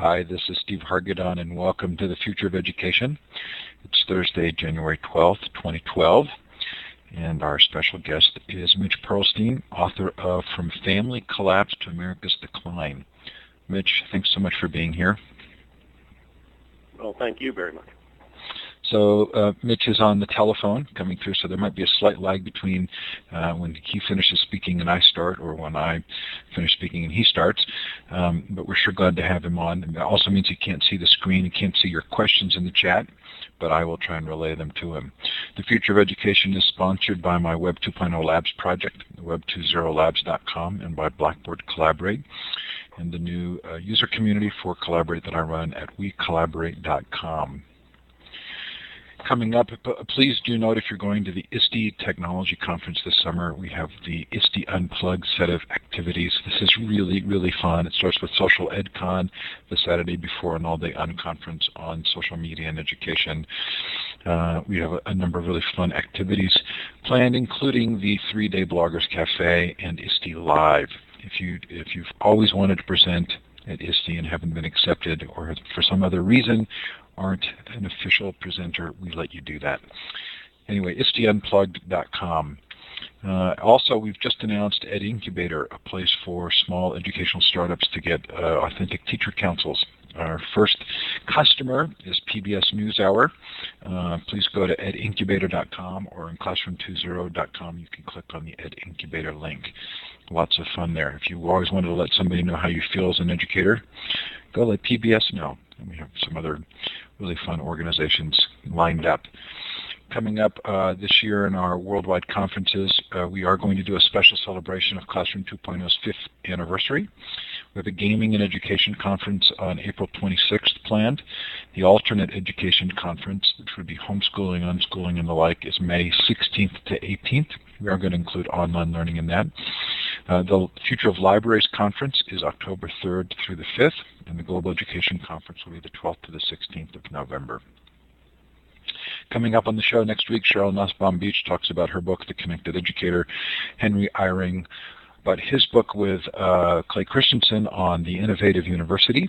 Hi, this is Steve Hargadon, and welcome to the Future of Education. It's Thursday, January 12th, 2012, and our special guest is Mitch Pearlstein, author of From Family Collapse to America's Decline. Mitch, thanks so much for being here. Well, thank you very much. So uh, Mitch is on the telephone coming through, so there might be a slight lag between uh, when he finishes speaking and I start, or when I finish speaking and he starts. Um, but we're sure glad to have him on. That also means he can't see the screen, he can't see your questions in the chat, but I will try and relay them to him. The Future of Education is sponsored by my Web 2.0 Labs project, web20labs.com, and by Blackboard Collaborate, and the new uh, user community for Collaborate that I run at wecollaborate.com coming up. Please do note if you're going to the ISTE Technology Conference this summer, we have the ISTE Unplugged set of activities. This is really, really fun. It starts with Social EdCon the Saturday before an all-day unconference on social media and education. Uh, we have a, a, number of really fun activities planned, including the three-day Bloggers Cafe and ISTE Live. If, you, if you've always wanted to present at ISTE and haven't been accepted or for some other reason aren't an official presenter, we let you do that. Anyway, ISTEunplugged.com. Uh, also, we've just announced Ed Incubator, a place for small educational startups to get uh, authentic teacher councils. Our first customer is PBS NewsHour. Uh, please go to edincubator.com or in classroom20.com. You can click on the Ed Incubator link. Lots of fun there. If you always wanted to let somebody know how you feel as an educator, go let PBS know. And we have some other really fun organizations lined up. Coming up uh, this year in our worldwide conferences, uh, we are going to do a special celebration of Classroom 2.0's fifth anniversary. We have a gaming and education conference on April 26th planned. The alternate education conference, which would be homeschooling, unschooling, and the like, is May 16th to 18th. We are going to include online learning in that. Uh, the Future of Libraries Conference is October 3rd through the 5th, and the Global Education Conference will be the 12th to the 16th of November. Coming up on the show next week, Sheryl Nussbaum Beach talks about her book, The Connected Educator. Henry Eyring about his book with uh, Clay Christensen on the Innovative University.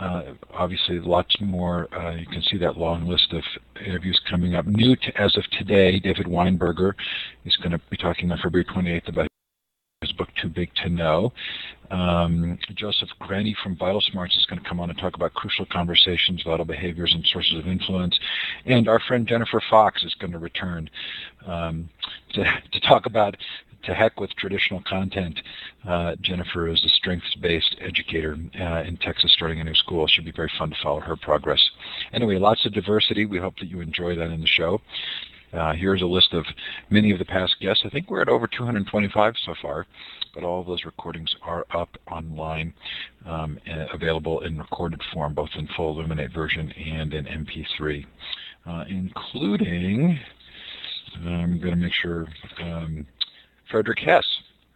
Uh, obviously, lots more. Uh, you can see that long list of interviews coming up. New to, as of today, David Weinberger is going to be talking on February 28th about book Too Big to Know. Um, Joseph Grenny from Vital Smarts is going to come on and talk about crucial conversations, vital behaviors, and sources of influence. And our friend Jennifer Fox is going to return um, to, to talk about to heck with traditional content. Uh, Jennifer is a strengths-based educator uh, in Texas starting a new school. It Should be very fun to follow her progress. Anyway, lots of diversity. We hope that you enjoy that in the show. Uh, here's a list of many of the past guests. I think we're at over 225 so far, but all of those recordings are up online, um, available in recorded form, both in full Elluminate version and in MP3, uh, including, I'm going to make sure, um, Frederick Hess,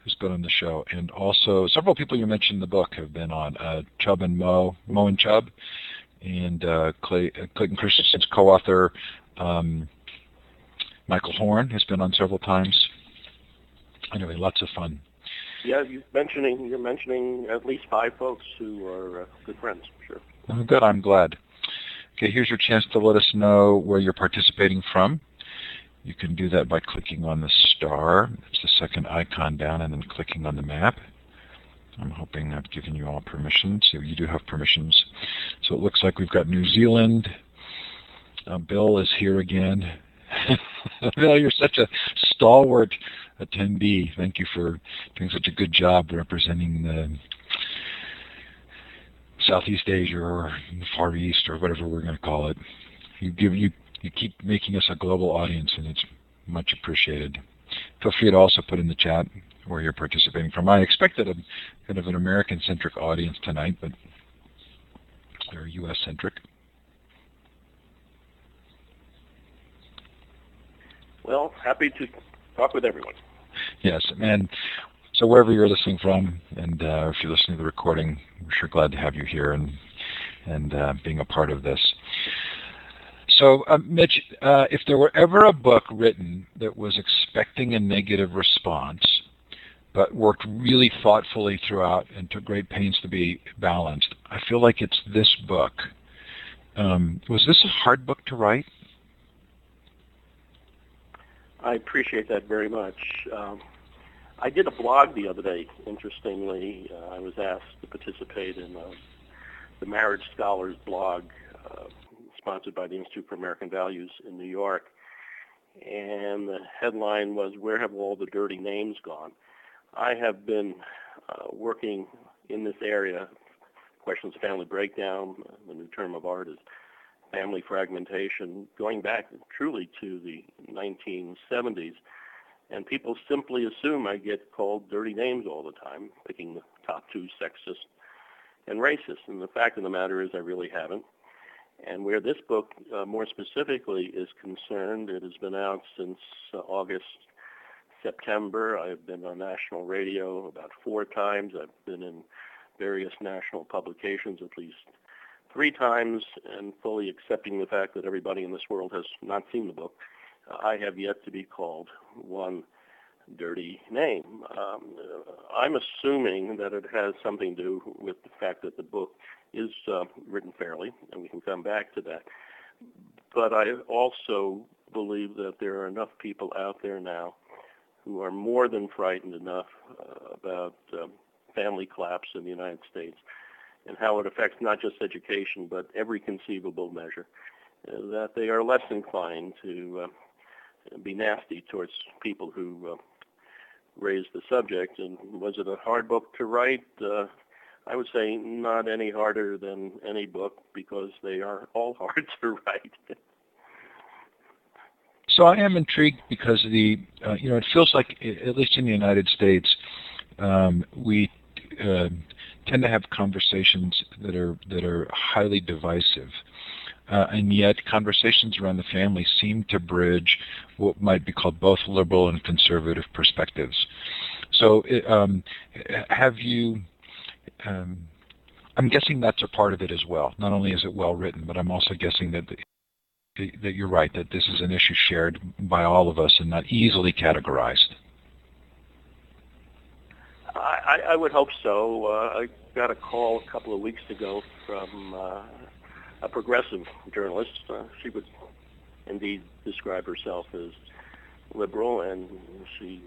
who's been on the show, and also several people you mentioned in the book have been on, uh, Chubb and Moe, Moe and Chubb, and uh, Clay, uh, Clayton Christensen's co-author, um, Michael Horn has been on several times. Anyway, lots of fun. Yeah, you're mentioning you're mentioning at least five folks who are uh, good friends. Sure. Oh, good. I'm glad. Okay, here's your chance to let us know where you're participating from. You can do that by clicking on the star. It's the second icon down, and then clicking on the map. I'm hoping I've given you all permissions. So you do have permissions. So it looks like we've got New Zealand. Uh, Bill is here again. Bill, you're such a stalwart attendee. Thank you for doing such a good job representing the Southeast Asia or the Far East or whatever we're going to call it. You give you you keep making us a global audience, and it's much appreciated. Feel free to also put in the chat where you're participating from. I expected a kind of an American-centric audience tonight, but they're U.S.-centric. Well, happy to talk with everyone. Yes, and so wherever you're listening from, and uh, if you're listening to the recording, we're sure glad to have you here and and uh, being a part of this. So, uh, Mitch, uh, if there were ever a book written that was expecting a negative response, but worked really thoughtfully throughout and took great pains to be balanced. I feel like it's this book. Um, was this a hard book to write? I appreciate that very much. Um, I did a blog the other day. Interestingly, uh, I was asked to participate in uh, the Marriage Scholars blog, uh, sponsored by the Institute for American Values in New York. And the headline was, Where Have All the Dirty Names Gone? I have been uh, working in this area, questions of family breakdown, the new term of art is family fragmentation, going back truly to the 1970s. And people simply assume I get called dirty names all the time, picking the top two sexist and racist. And the fact of the matter is I really haven't. And where this book uh, more specifically is concerned, it has been out since uh, August, September. I've been on national radio about four times. I've been in various national publications at least three times and fully accepting the fact that everybody in this world has not seen the book. I have yet to be called one dirty name. Um, I'm assuming that it has something to do with the fact that the book is uh, written fairly, and we can come back to that. But I also believe that there are enough people out there now who are more than frightened enough uh, about um, family collapse in the United States and how it affects not just education but every conceivable measure, uh, that they are less inclined to uh, be nasty towards people who uh, raise the subject. And was it a hard book to write? Uh, I would say not any harder than any book because they are all hard to write. so I am intrigued because the uh, you know it feels like at least in the United States um, we uh, tend to have conversations that are that are highly divisive. Uh, and yet conversations around the family seem to bridge what might be called both liberal and conservative perspectives. So, um, have you? Um, I'm guessing that's a part of it as well. Not only is it well written, but I'm also guessing that the, that you're right that this is an issue shared by all of us and not easily categorized. I, I would hope so. Uh, I got a call a couple of weeks ago from uh, a progressive journalist. Uh, she would indeed describe herself as liberal, and she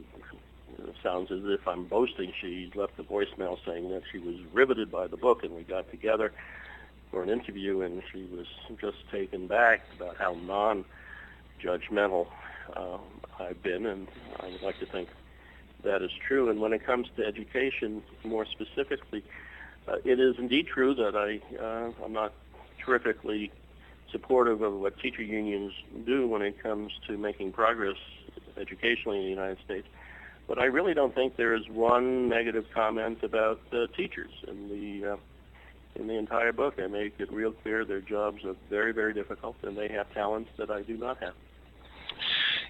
sounds as if I'm boasting. She left a voicemail saying that she was riveted by the book, and we got together for an interview, and she was just taken back about how non-judgmental uh, I've been, and I would like to think that is true. And when it comes to education, more specifically, uh, it is indeed true that I uh, I'm not terrifically supportive of what teacher unions do when it comes to making progress educationally in the United States. But I really don't think there is one negative comment about uh, teachers in the uh, in the entire book. I make it real clear their jobs are very, very difficult, and they have talents that I do not have.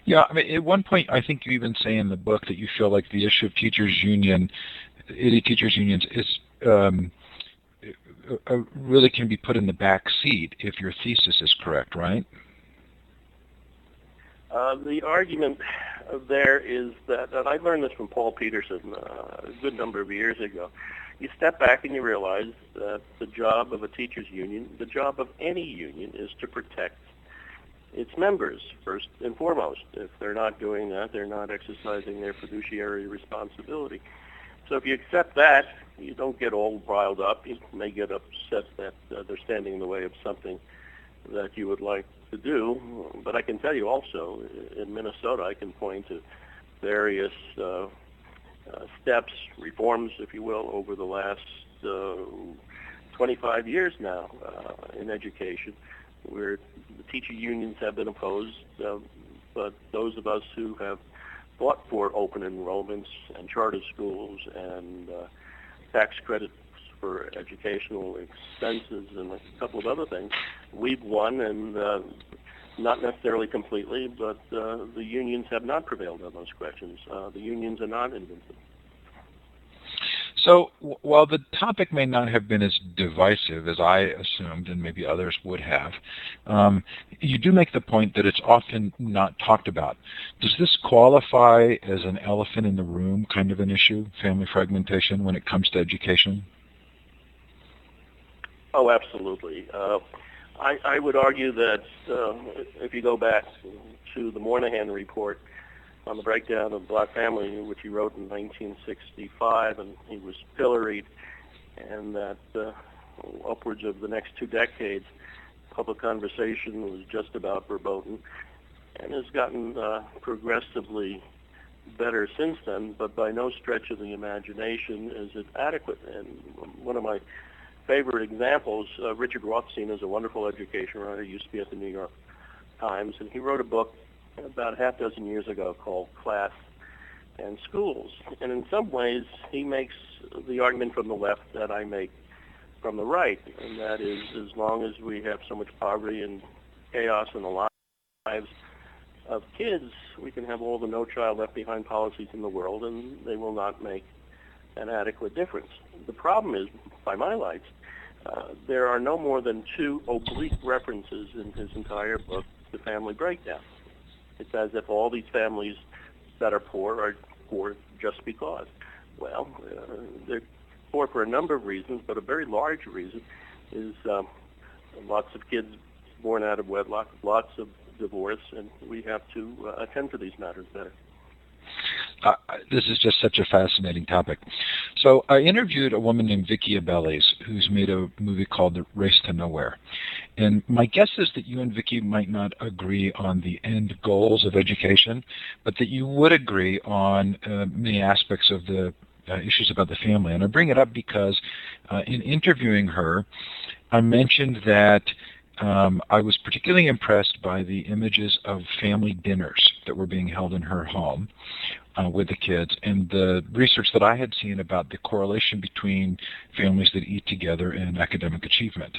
Yeah, I mean, at one point, I think you even say in the book that you feel like the issue of teachers' union, any teachers' unions, is um, uh, really can be put in the back seat if your thesis is correct, right? Uh, the argument there is that, and I learned this from Paul Peterson uh, a good number of years ago. You step back and you realize that the job of a teachers union, the job of any union, is to protect its members first and foremost. If they're not doing that, they're not exercising their fiduciary responsibility. So if you accept that, you don't get all riled up. You may get upset that uh, they're standing in the way of something that you would like to do. But I can tell you also, in Minnesota, I can point to various uh, uh, steps, reforms, if you will, over the last uh, 25 years now uh, in education, where the teacher unions have been opposed, uh, but those of us who have fought for open enrollments and charter schools and uh, tax credits for educational expenses and a couple of other things, we've won and uh, not necessarily completely, but uh, the unions have not prevailed on those questions. Uh, the unions are not invincible. So while the topic may not have been as divisive as I assumed, and maybe others would have, um, you do make the point that it's often not talked about. Does this qualify as an elephant in the room kind of an issue, family fragmentation, when it comes to education? Oh, absolutely. Uh, I, I, would argue that uh, if you go back to the Moynihan report, on the breakdown of the black family, which he wrote in 1965, and he was pilloried, and that uh, upwards of the next two decades, public conversation was just about verboten, and has gotten uh, progressively better since then, but by no stretch of the imagination is it adequate. And one of my favorite examples, uh, Richard Rothstein is a wonderful education writer, used to be at the New York Times, and he wrote a book about a half dozen years ago called Class and Schools. And in some ways, he makes the argument from the left that I make from the right, and that is as long as we have so much poverty and chaos in the lives of kids, we can have all the No Child Left Behind policies in the world, and they will not make an adequate difference. The problem is, by my lights, uh, there are no more than two oblique references in his entire book to family breakdown. It's as if all these families that are poor are poor just because. Well, uh, they're poor for a number of reasons, but a very large reason is um, lots of kids born out of wedlock, lots of divorce, and we have to uh, attend to these matters better. Uh, this is just such a fascinating topic. So I interviewed a woman named Vicki Abeles, who's made a movie called The Race to Nowhere. And my guess is that you and Vicki might not agree on the end goals of education, but that you would agree on uh, many aspects of the uh, issues about the family. And I bring it up because uh, in interviewing her, I mentioned that um, I was particularly impressed by the images of family dinners that were being held in her home uh, with the kids and the research that I had seen about the correlation between families that eat together and academic achievement.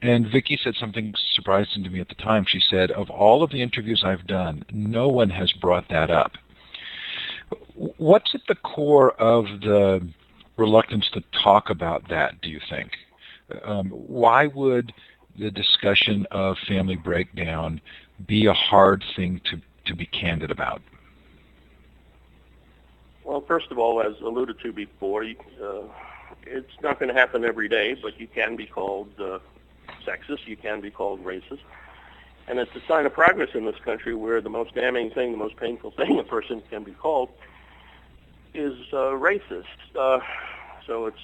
And Vicki said something surprising to me at the time. She said, of all of the interviews I've done, no one has brought that up. What's at the core of the reluctance to talk about that, do you think? Um, why would the discussion of family breakdown be a hard thing to, to be candid about? Well, first of all, as alluded to before, uh, it's not going to happen every day, but you can be called uh, sexist, you can be called racist. And it's a sign of progress in this country where the most damning thing, the most painful thing a person can be called is uh, racist. Uh, so it's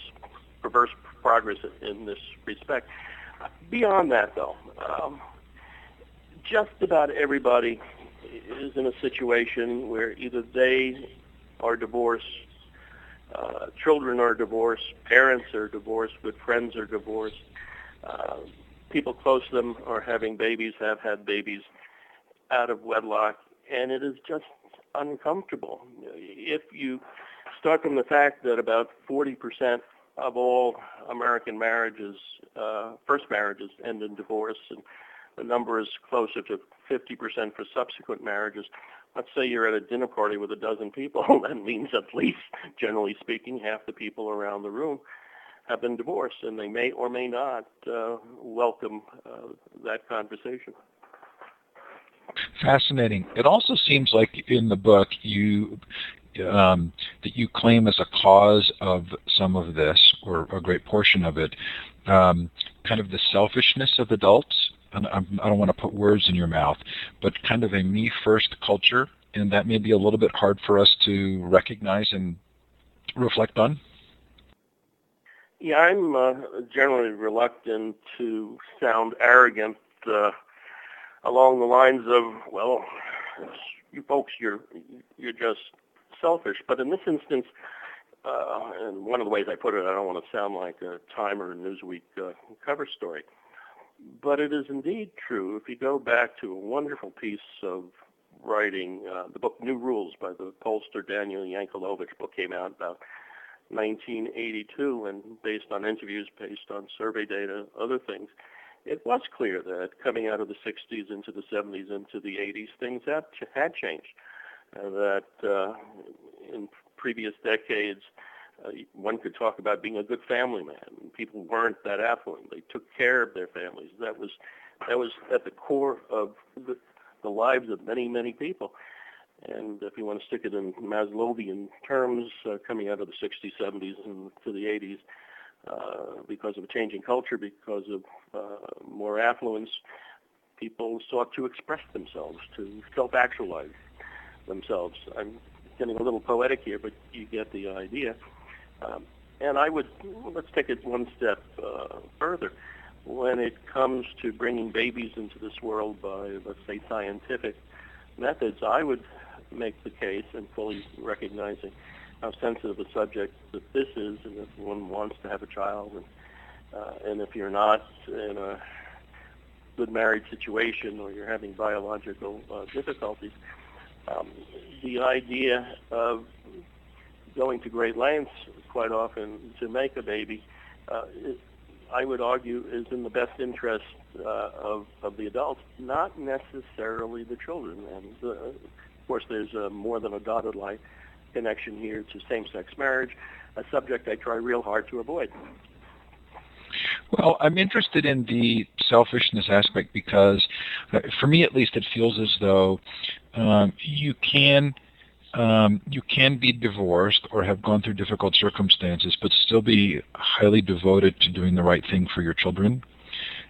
perverse progress in this respect. Beyond that, though, um, just about everybody is in a situation where either they are divorced, uh, children are divorced, parents are divorced, good friends are divorced, uh, people close to them are having babies, have had babies out of wedlock, and it is just uncomfortable. If you start from the fact that about 40% of all American marriages, uh, first marriages, end in divorce, and the number is closer to 50% for subsequent marriages. Let's say you're at a dinner party with a dozen people. that means at least, generally speaking, half the people around the room have been divorced, and they may or may not uh, welcome uh, that conversation. Fascinating. It also seems like in the book you um, that you claim as a cause of some of this, or a great portion of it, um, kind of the selfishness of adults. And I'm, I don't want to put words in your mouth, but kind of a me-first culture, and that may be a little bit hard for us to recognize and reflect on. Yeah, I'm uh, generally reluctant to sound arrogant uh, along the lines of, well, you folks, you're you're just selfish. But in this instance, uh, and one of the ways I put it, I don't want to sound like a Time or Newsweek uh, cover story, but it is indeed true. If you go back to a wonderful piece of writing, uh, the book New Rules by the pollster Daniel Yankelovich, book came out about 1982, and based on interviews, based on survey data, other things, it was clear that coming out of the 60s into the 70s into the 80s, things had, had changed that uh, in previous decades, uh, one could talk about being a good family man. People weren't that affluent. They took care of their families. That was that was at the core of the, the lives of many many people. And if you want to stick it in Maslowian terms, uh, coming out of the 60s, 70s, and to the 80s, uh, because of a changing culture, because of uh, more affluence, people sought to express themselves, to self-actualize themselves. I'm getting a little poetic here, but you get the idea. Um, and I would let's take it one step uh, further. When it comes to bringing babies into this world by, let's say, scientific methods, I would make the case, and fully recognizing how sensitive a subject that this is, and if one wants to have a child, and uh, and if you're not in a good married situation or you're having biological uh, difficulties, um, the idea of going to great lengths quite often to make a baby, uh, it, I would argue, is in the best interest uh, of, of the adults, not necessarily the children. And uh, of course, there's uh, more than a dotted line connection here to same-sex marriage, a subject I try real hard to avoid. Well, I'm interested in the selfishness aspect because, uh, for me at least, it feels as though um, you can um, you can be divorced or have gone through difficult circumstances, but still be highly devoted to doing the right thing for your children.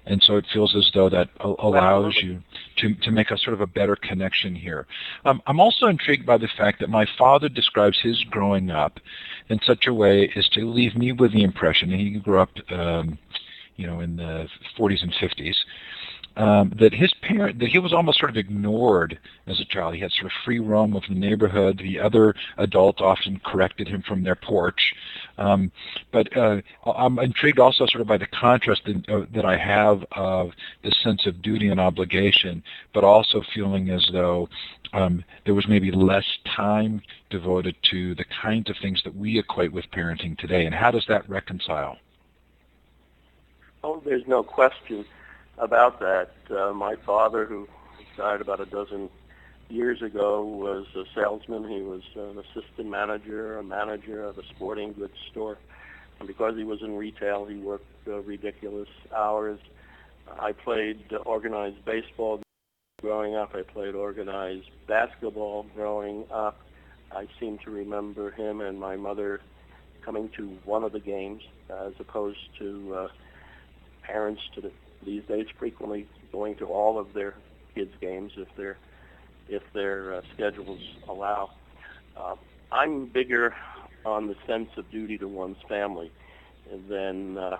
And so it feels as though that allows you to, to make a sort of a better connection here. Um, I'm also intrigued by the fact that my father describes his growing up in such a way as to leave me with the impression, he grew up, um, you know, in the 40s and 50s, um, that his parent that he was almost sort of ignored as a child. He had sort of free roam of the neighborhood. The other adults often corrected him from their porch. Um, but uh, I'm intrigued also sort of by the contrast that, uh, that I have of this sense of duty and obligation, but also feeling as though um, there was maybe less time devoted to the kinds of things that we equate with parenting today. And how does that reconcile? Oh, there's no question about that. Uh, my father, who died about a dozen years ago, was a salesman. He was an assistant manager, a manager of a sporting goods store. And because he was in retail, he worked uh, ridiculous hours. I played organized baseball growing up. I played organized basketball growing up. I seem to remember him and my mother coming to one of the games as opposed to uh, parents to the these days frequently going to all of their kids' games if their if their uh, schedules allow. Uh, I'm bigger on the sense of duty to one's family than uh,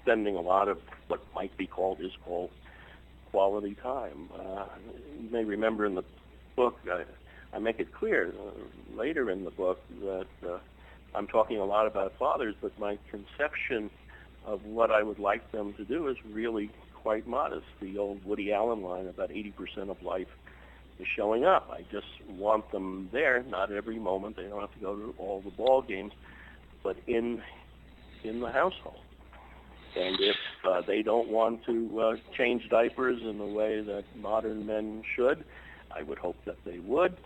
spending a lot of what might be called is called quality time. Uh, you may remember in the book, I, I make it clear uh, later in the book that uh, I'm talking a lot about fathers, but my conception of what I would like them to do is really quite modest. The old Woody Allen line about 80% of life is showing up. I just want them there, not every moment. They don't have to go to all the ball games, but in in the household. And if uh, they don't want to uh, change diapers in the way that modern men should, I would hope that they would.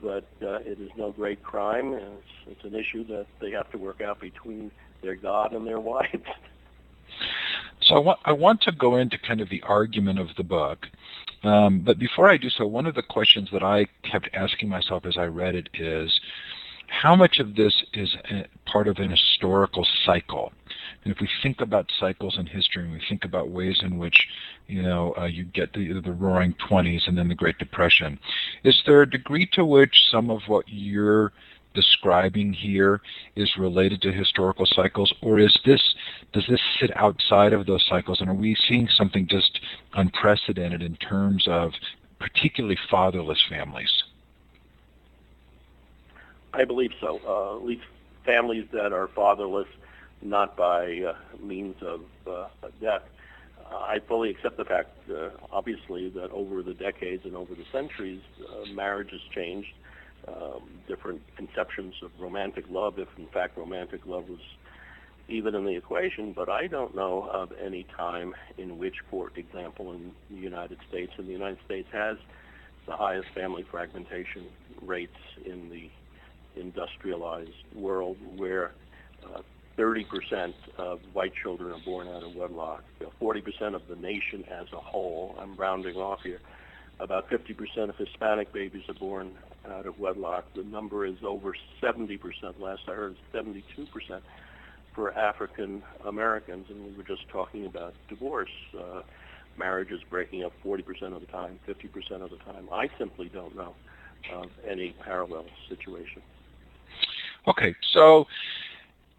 But uh, it is no great crime. It's, it's an issue that they have to work out between their God and their wives. So I want, I want to go into kind of the argument of the book. Um, but before I do so, one of the questions that I kept asking myself as I read it is, how much of this is part of an historical cycle? And if we think about cycles in history and we think about ways in which, you know, uh, you get the, the roaring 20s and then the Great Depression, is there a degree to which some of what you're describing here is related to historical cycles, or is this does this sit outside of those cycles, and are we seeing something just unprecedented in terms of particularly fatherless families? I believe so. Uh, at least families that are fatherless, not by uh, means of uh, death. Uh, I fully accept the fact, uh, obviously, that over the decades and over the centuries, uh, marriage has changed um, different conceptions of romantic love, if in fact romantic love was even in the equation, but I don't know of any time in which, for example, in the United States, and the United States has the highest family fragmentation rates in the industrialized world, where uh, 30% of white children are born out of wedlock. 40% of the nation as a whole, I'm rounding off here, about 50% of Hispanic babies are born out of wedlock. The number is over 70%. Last I heard, 72% for African Americans. And we were just talking about divorce. Uh, marriages breaking up 40% of the time, 50% of the time. I simply don't know of any parallel situation. Okay, so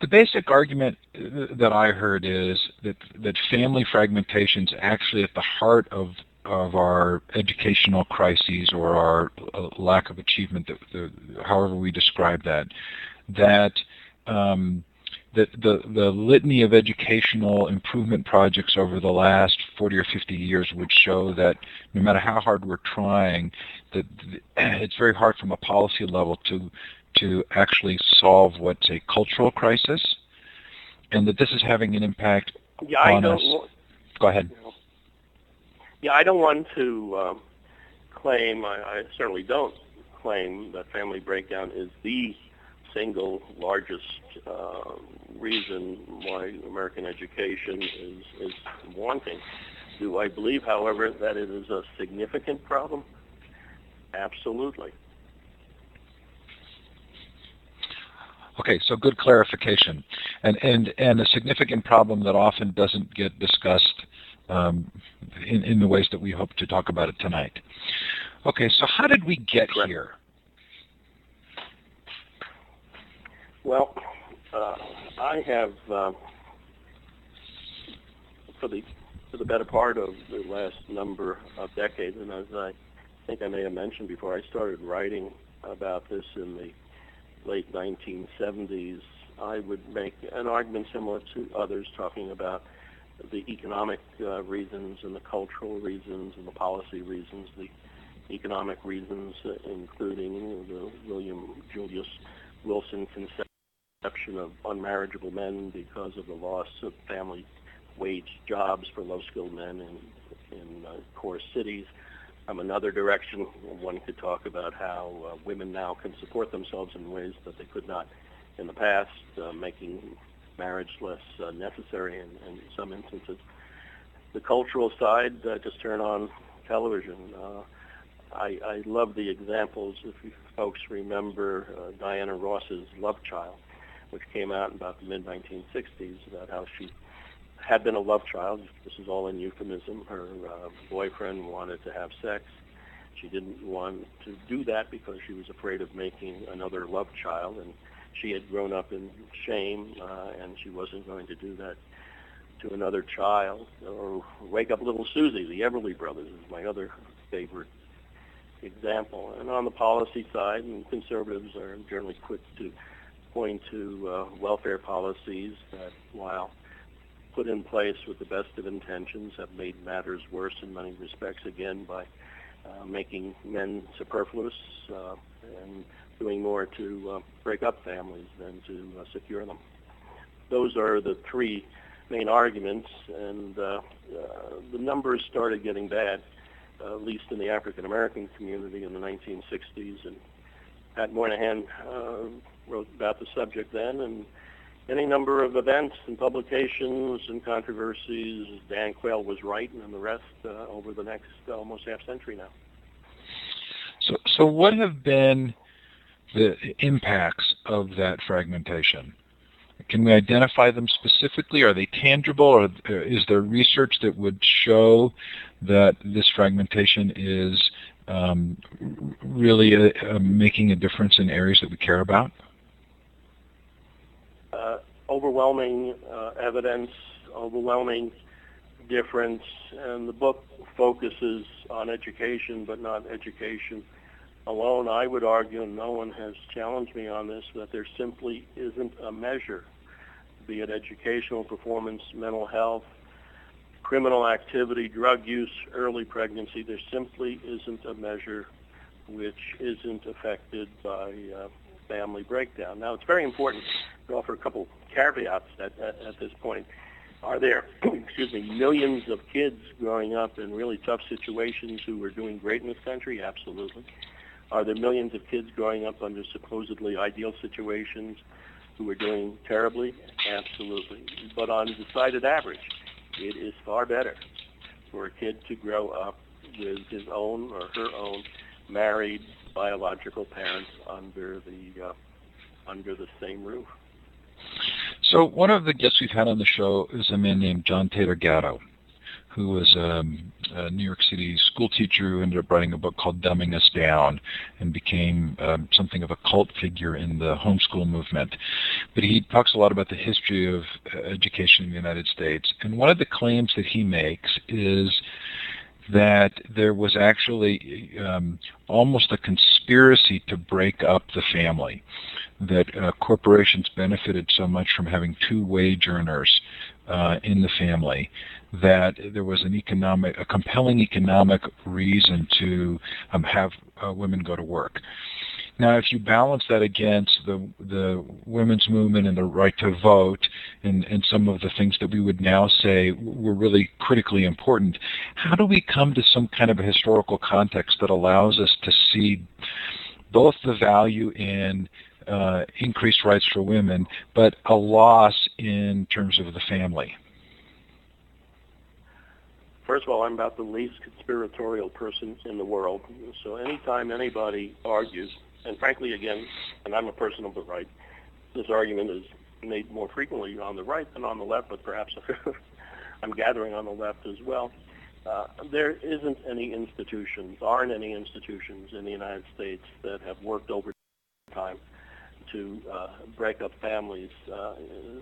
the basic argument that I heard is that that family fragmentation is actually at the heart of of our educational crises or our uh, lack of achievement, that, the, however we describe that, that um, the, the, the litany of educational improvement projects over the last 40 or 50 years would show that no matter how hard we're trying, that it's very hard from a policy level to to actually solve what's a cultural crisis, and that this is having an impact yeah, on us. Go ahead. Yeah, I don't want to um, claim, I, I certainly don't claim that family breakdown is the single largest uh, reason why American education is, is wanting. Do I believe, however, that it is a significant problem? Absolutely. Okay, so good clarification, and and and a significant problem that often doesn't get discussed um, in in the ways that we hope to talk about it tonight. Okay, so how did we get Correct. here? Well, uh, I have uh, for the for the better part of the last number of decades, and as I think I may have mentioned before, I started writing about this in the late 1970s, I would make an argument similar to others talking about the economic uh, reasons and the cultural reasons and the policy reasons. The economic reasons, uh, including the William Julius Wilson conception of unmarriageable men because of the loss of family wage jobs for low-skilled men in, in uh, core cities um, another direction, one could talk about how uh, women now can support themselves in ways that they could not in the past, uh, making marriage less uh, necessary in, in some instances. The cultural side, uh, just turn on television. Uh, I, I love the examples. If you folks remember uh, Diana Ross's Love Child, which came out in about the mid 1960s, about how she had been a love child. This is all in euphemism. Her uh, boyfriend wanted to have sex. She didn't want to do that because she was afraid of making another love child, and she had grown up in shame, uh, and she wasn't going to do that to another child. Or Wake Up Little Susie, the Everly Brothers, is my other favorite example. And on the policy side, and conservatives are generally quick to point to uh, welfare policies that, while put in place with the best of intentions have made matters worse in many respects, again, by uh, making men superfluous uh, and doing more to uh, break up families than to uh, secure them. Those are the three main arguments, and uh, the numbers started getting bad, at least in the African American community in the 1960s. And Pat Moynihan wrote about the subject then, and any number of events and publications and controversies. Dan Quayle was right, and the rest uh, over the next almost half century now. So, so what have been the impacts of that fragmentation? Can we identify them specifically? Are they tangible, or is there research that would show that this fragmentation is um, really a, uh, a making a difference in areas that we care about? uh, overwhelming uh, evidence, overwhelming difference, and the book focuses on education, but not education alone. I would argue, and no one has challenged me on this, that there simply isn't a measure, be it educational performance, mental health, criminal activity, drug use, early pregnancy. There simply isn't a measure which isn't affected by uh, family breakdown. Now, it's very important to offer a couple caveats at, at, at this point. Are there, excuse me, millions of kids growing up in really tough situations who are doing great in this country? Absolutely. Are there millions of kids growing up under supposedly ideal situations who are doing terribly? Absolutely. But on the decided average, it is far better for a kid to grow up with his own or her own married biological parents under the uh, under the same roof. So one of the guests we've had on the show is a man named John Taylor Gatto who was um, a New York City school teacher who ended up writing a book called Dumbing Us Down and became um, something of a cult figure in the homeschool movement. But he talks a lot about the history of uh, education in the United States. And one of the claims that he makes is that there was actually um, almost a conspiracy to break up the family, that uh, corporations benefited so much from having two wage earners uh, in the family that there was an economic, a compelling economic reason to um, have uh, women go to work. Now, if you balance that against the the women's movement and the right to vote, and, and some of the things that we would now say were really critically important, how do we come to some kind of a historical context that allows us to see both the value in uh, increased rights for women, but a loss in terms of the family? First of all, I'm about the least conspiratorial person in the world. So anytime anybody argues, and frankly, again, and I'm a person of the right, this argument is made more frequently on the right than on the left, but perhaps I'm gathering on the left as well. Uh, there isn't any institutions, aren't any institutions in the United States that have worked over time to uh, break up families. Uh,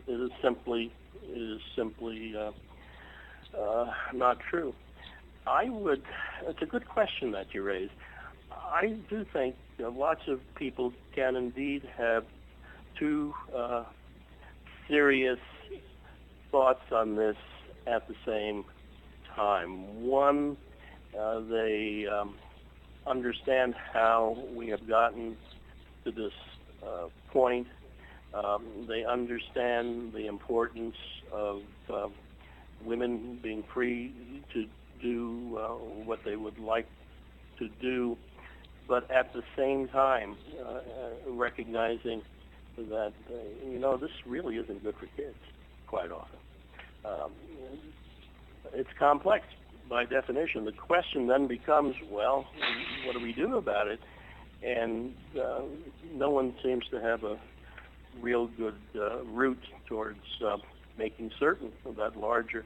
it is simply, it is simply uh, not true. I would. It's a good question that you raised. I do think lots of people can indeed have two uh, serious thoughts on this at the same time. One, uh, they um, understand how we have gotten to this uh, point. Um, they understand the importance of uh, women being free to do uh, what they would like to do, but at the same time uh, uh, recognizing that uh, you know this really isn't good for kids quite often. Um, it's complex by definition. The question then becomes, well, what do we do about it? And uh, no one seems to have a real good uh, route towards uh, making certain that larger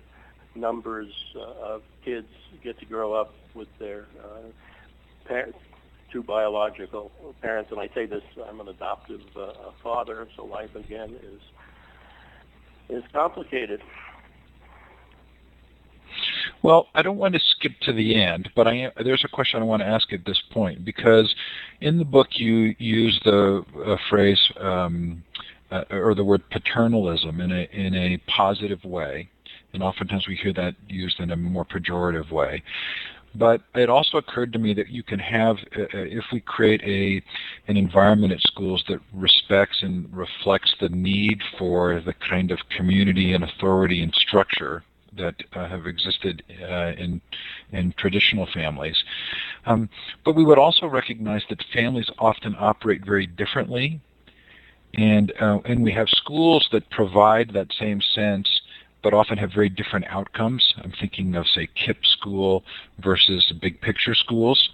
numbers uh, of kids get to grow up with their uh, parents, two biological parents. And I say this, I'm an adoptive uh, father, so life again is is complicated. Well, I don't want to skip to the end, but I, there's a question I want to ask at this point because in the book you use the uh, phrase um, uh, or the word paternalism in a in a positive way, and oftentimes we hear that used in a more pejorative way. But it also occurred to me that you can have, uh, uh, if we create a an environment at schools that respects and reflects the need for the kind of community and authority and structure that uh, have existed uh, in in traditional families. Um, but we would also recognize that families often operate very differently, and uh, and we have schools that provide that same sense but often have very different outcomes. I'm thinking of, say, KIPP school versus big picture schools,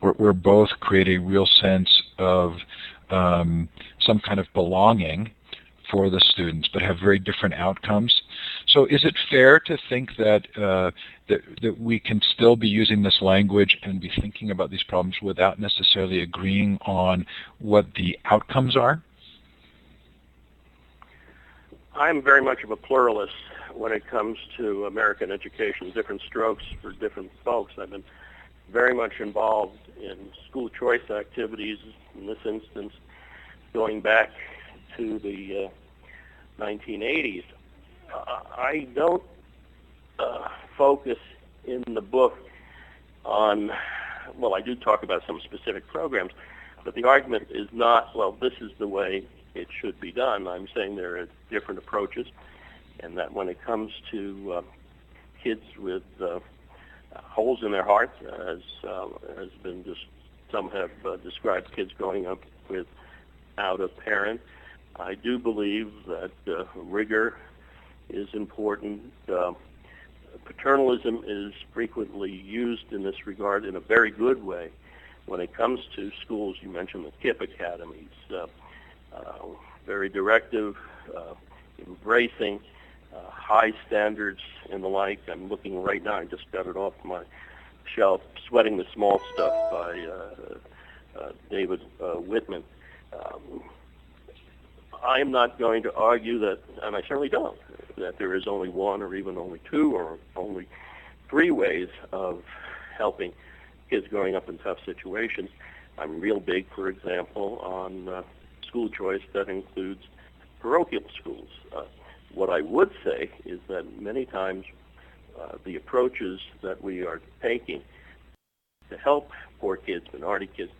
where, where both create a real sense of um, some kind of belonging for the students, but have very different outcomes. So, is it fair to think that uh, that that we can still be using this language and be thinking about these problems without necessarily agreeing on what the outcomes are? I'm very much of a pluralist when it comes to American education, different strokes for different folks. I've been very much involved in school choice activities, in this instance, going back to the uh, 1980s. Uh, I don't uh, focus in the book on, well, I do talk about some specific programs, but the argument is not, well, this is the way it should be done. I'm saying there are different approaches and that when it comes to uh, kids with uh, holes in their hearts, as uh, has been just some have uh, described kids growing up without a parent, I do believe that uh, rigor is important. Uh, paternalism is frequently used in this regard in a very good way when it comes to schools. You mentioned the KIPP academies, uh, uh, very directive, uh, embracing uh, high standards and the like. I'm looking right now. I just got it off my shelf, "Sweating the Small Stuff" by uh, uh, David uh, Whitman. Um, I'm not going to argue that, and I certainly don't, that there is only one or even only two or only three ways of helping kids growing up in tough situations. I'm real big, for example, on uh, school choice that includes parochial schools. Uh, what I would say is that many times uh, the approaches that we are taking to help poor kids, minority kids,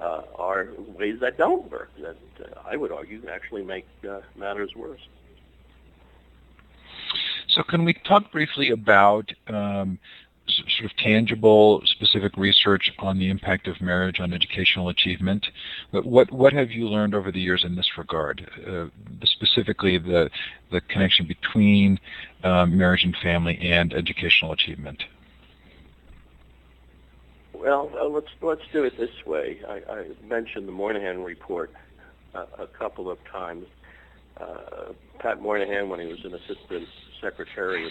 uh, are ways that don't work, that uh, I would argue actually make uh, matters worse. So can we talk briefly about um, sort of tangible, specific research on the impact of marriage on educational achievement. But what what have you learned over the years in this regard? Uh, specifically, the the connection between um, marriage and family and educational achievement. Well, uh, let's let's do it this way. I, I mentioned the Moynihan report uh, a couple of times. Uh, Pat Moynihan, when he was an assistant secretary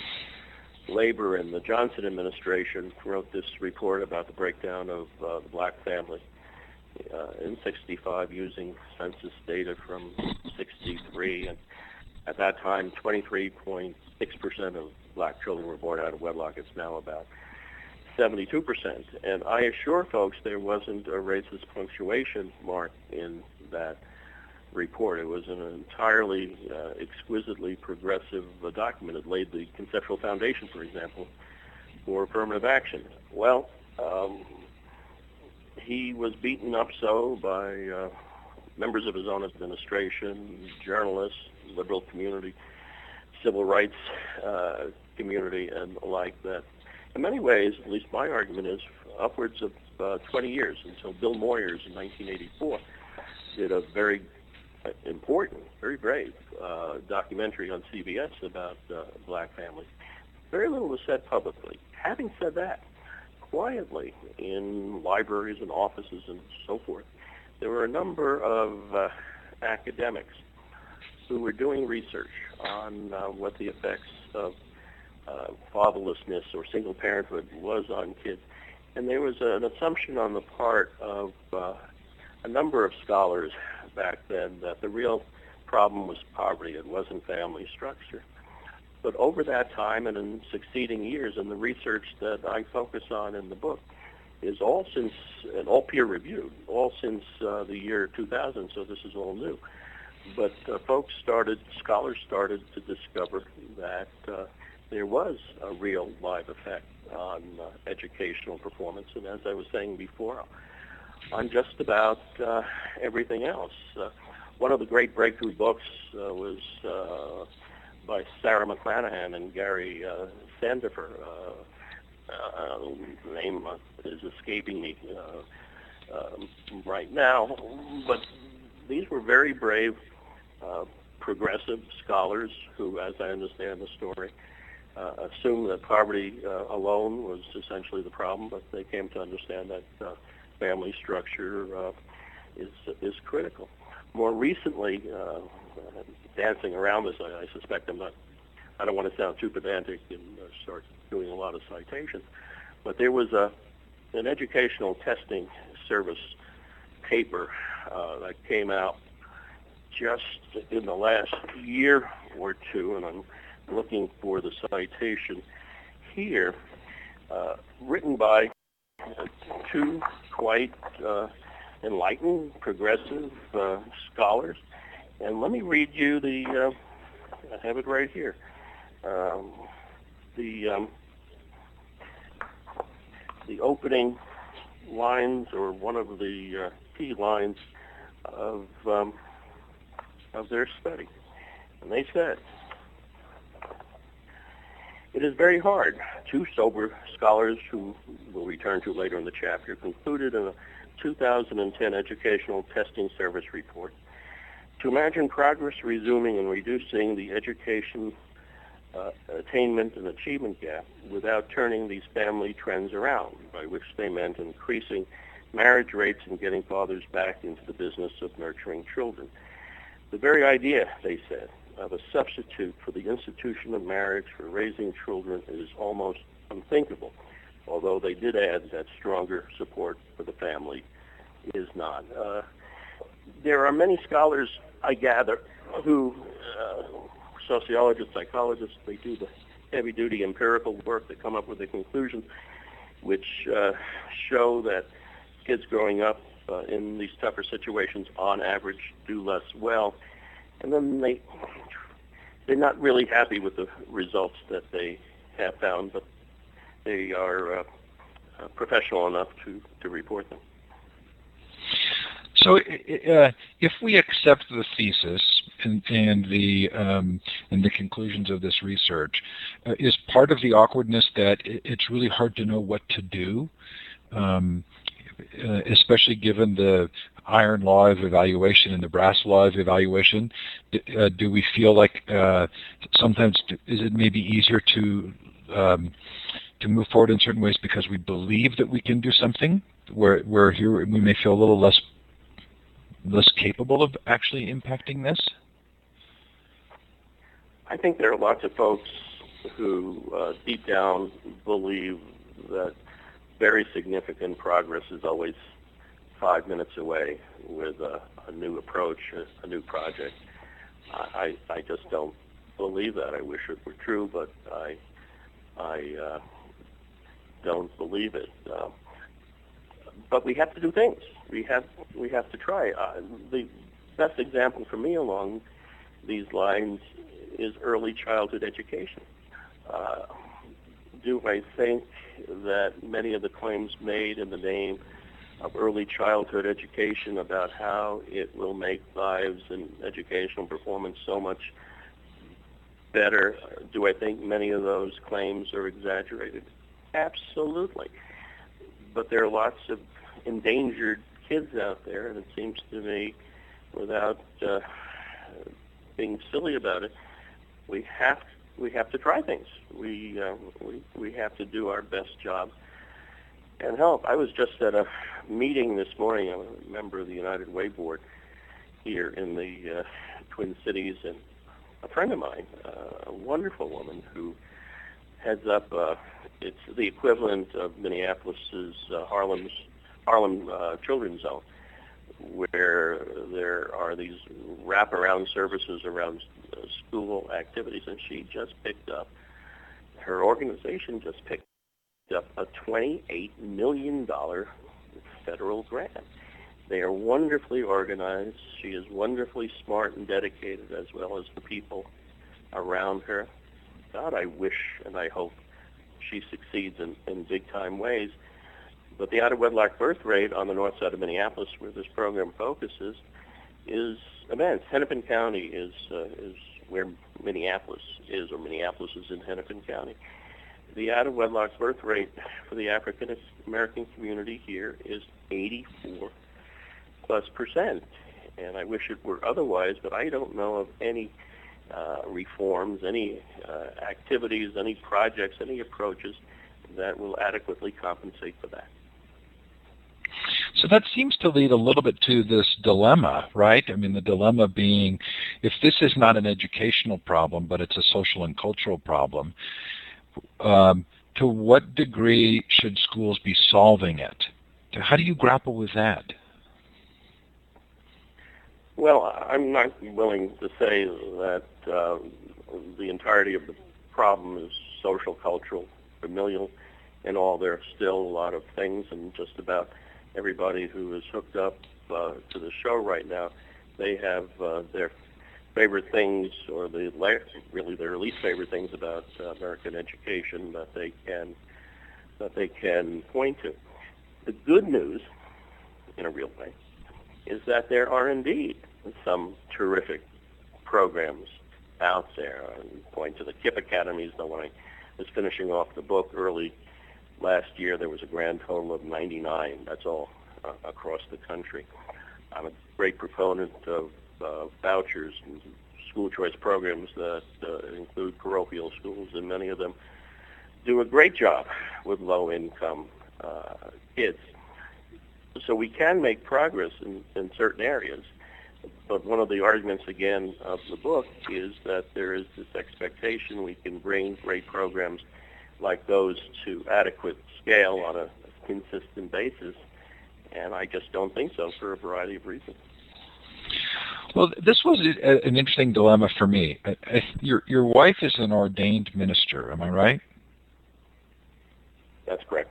labor in the Johnson administration wrote this report about the breakdown of uh, the black family uh, in 65 using census data from 63. And at that time, 23.6% of black children were born out of wedlock. It's now about 72%. And I assure folks there wasn't a racist punctuation mark in that report. It was an entirely uh, exquisitely progressive uh, document. It laid the conceptual foundation, for example, for affirmative action. Well, um, he was beaten up so by uh, members of his own administration, journalists, liberal community, civil rights uh, community, and the like that in many ways, at least my argument is, upwards of uh, 20 years until Bill Moyers in 1984 did a very important, very brave uh, documentary on CBS about uh, black families. Very little was said publicly. Having said that, quietly in libraries and offices and so forth, there were a number of uh, academics who were doing research on uh, what the effects of uh, fatherlessness or single parenthood was on kids. And there was an assumption on the part of uh, a number of scholars back then that the real problem was poverty. It wasn't family structure. But over that time and in succeeding years, and the research that I focus on in the book is all since, and all peer reviewed, all since uh, the year 2000, so this is all new. But uh, folks started, scholars started to discover that uh, there was a real live effect on uh, educational performance. And as I was saying before, on just about uh, everything else. Uh, one of the great breakthrough books uh, was uh, by Sarah McLanahan and Gary uh, Sandefur. Uh, uh, name is escaping me uh, uh, right now, but these were very brave, uh, progressive scholars who, as I understand the story, uh, assumed that poverty uh, alone was essentially the problem, but they came to understand that uh, family structure uh, is is critical. More recently, uh, dancing around this, I, I suspect I'm not. I don't want to sound too pedantic and uh, start doing a lot of citations, but there was a an educational testing service paper uh, that came out just in the last year or two, and I'm looking for the citation here, uh, written by two quite uh, enlightened, progressive uh, scholars. And let me read you the, uh, I have it right here, um, the, um, the opening lines or one of the uh, key lines of, um, of their study. And they said, it is very hard. Two sober scholars who we'll return to later in the chapter concluded in a 2010 Educational Testing Service report to imagine progress resuming and reducing the education uh, attainment and achievement gap without turning these family trends around, by which they meant increasing marriage rates and getting fathers back into the business of nurturing children. The very idea, they said, of a substitute for the institution of marriage for raising children is almost unthinkable, although they did add that stronger support for the family is not. Uh, there are many scholars, I gather, who, uh, sociologists, psychologists, they do the heavy-duty empirical work. They come up with the conclusions which uh, show that kids growing up uh, in these tougher situations, on average, do less well. And then they they're not really happy with the results that they have found, but they are uh, uh, professional enough to, to report them. So, uh, if we accept the thesis and, and the um, and the conclusions of this research, uh, is part of the awkwardness that it's really hard to know what to do, um, uh, especially given the iron law of evaluation and the brass law of evaluation? Uh, do we feel like uh, sometimes is it maybe easier to um, to move forward in certain ways because we believe that we can do something, where where here we may feel a little less less capable of actually impacting this? I think there are lots of folks who uh, deep down believe that very significant progress is always five minutes away with a, a new approach, a, a new project. I, I just don't believe that. I wish it were true, but I, I uh, don't believe it. Uh, but we have to do things. We have we have to try. Uh, the best example for me along these lines is early childhood education. Uh, do I think that many of the claims made in the name of early childhood education about how it will make lives and educational performance so much better. Do I think many of those claims are exaggerated? Absolutely. But there are lots of endangered kids out there, and it seems to me, without uh, being silly about it, we have we have to try things. We uh, we we have to do our best job and help. I was just at a meeting this morning. I'm a member of the United Way Board here in the uh, Twin Cities, and a friend of mine, uh, a wonderful woman who heads up. Uh, it's the equivalent of Minneapolis's uh, Harlem's Harlem uh, Children's Zone, where there are these wraparound services around uh, school activities, and she just picked up. Her organization just picked up a $28 million federal grant. They are wonderfully organized. She is wonderfully smart and dedicated, as well as the people around her. God, I wish and I hope she succeeds in, in big time ways. But the out of wedlock birth rate on the north side of Minneapolis, where this program focuses, is immense. Hennepin County is uh, is where Minneapolis is, or Minneapolis is in Hennepin County the out of wedlock birth rate for the African American community here is 84 plus percent. And I wish it were otherwise, but I don't know of any uh, reforms, any uh, activities, any projects, any approaches that will adequately compensate for that. So that seems to lead a little bit to this dilemma, right? I mean, the dilemma being if this is not an educational problem, but it's a social and cultural problem, um, to what degree should schools be solving it? How do you grapple with that? Well, I'm not willing to say that uh, the entirety of the problem is social, cultural, familial, and all. There are still a lot of things, and just about everybody who is hooked up uh, to the show right now, they have uh, their favorite things or the really their least favorite things about uh, American education that they can that they can point to. The good news, in a real way, is that there are indeed some terrific programs out there. I point to the KIPP academies. Though when I was finishing off the book early last year, there was a grand total of 99. That's all uh, across the country. I'm a great proponent of uh, vouchers and school choice programs that uh, include parochial schools, and many of them do a great job with low-income uh, kids. So we can make progress in, in certain areas. But one of the arguments, again, of the book is that there is this expectation we can bring great programs like those to adequate scale on a consistent basis. And I just don't think so for a variety of reasons. Well, this was a, an interesting dilemma for me. Your your wife is an ordained minister, am I right? That's correct.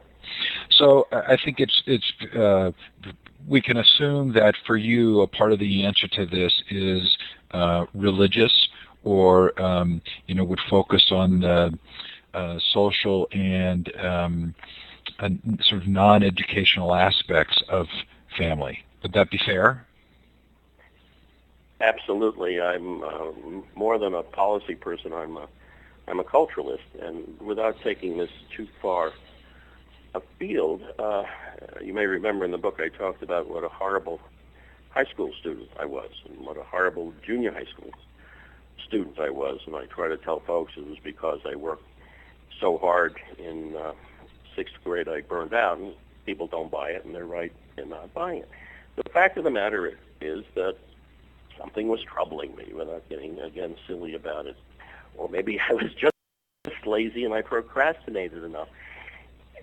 So I think it's it's uh, we can assume that for you a part of the answer to this is uh, religious, or um, you know would focus on the uh, social and um, sort of non-educational aspects of family. Would that be fair? Absolutely. I'm uh, more than a policy person. I'm a I'm a culturalist, and without taking this too far afield, uh, you may remember in the book I talked about what a horrible high school student I was, and what a horrible junior high school student I was, and I try to tell folks it was because I worked so hard in uh, sixth grade I burned out, and people don't buy it, and they're right in not buying it. The fact of the matter is that something was troubling me without getting, again, silly about it. Or maybe I was just lazy and I procrastinated enough.